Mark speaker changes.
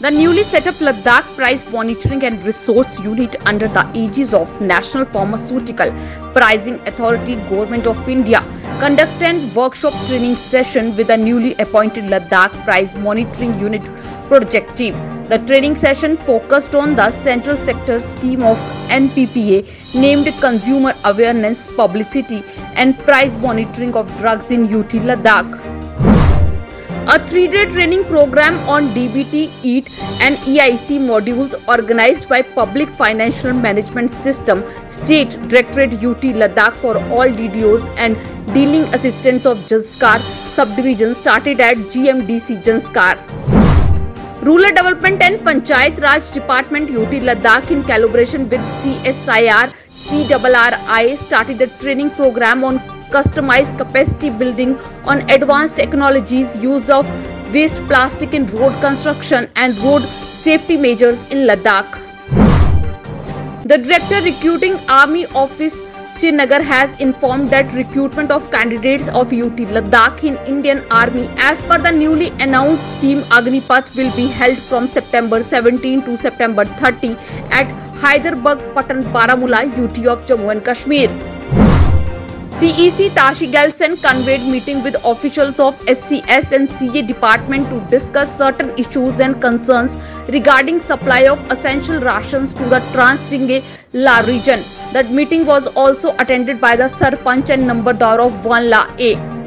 Speaker 1: The newly set up Ladakh Price Monitoring and Resource Unit under the aegis of National Pharmaceutical Pricing Authority Government of India conducted workshop training session with the newly appointed Ladakh Price Monitoring Unit project team. The training session focused on the central sector scheme of NPPA named Consumer Awareness, Publicity and Price Monitoring of Drugs in UT Ladakh. A three-day training program on DBT, EAT and EIC modules organized by Public Financial Management System State Directorate UT Ladakh for all DDOs and dealing assistants of Zanskar subdivision started at GMDC Zanskar. Rural Development and Panchayat Raj Department UT Ladakh in collaboration with CSIR CRRI started a training program on customized capacity building on advanced technologies use of waste plastic in road construction and road safety measures in Ladakh. The director recruiting army office Srinagar has informed that recruitment of candidates of UT Ladakh in Indian Army as per the newly announced scheme Agnipath will be held from September 17 to September 30 at Hyderabad Pattan Baramulla UT of Jammu and Kashmir. CEC Tashi Gyalson convened meeting with officials of FCS and CA department to discuss certain issues and concerns regarding supply of essential rations to the Trans La region. That meeting was also attended by the Sarpanch and number Nambardar of Wanla A.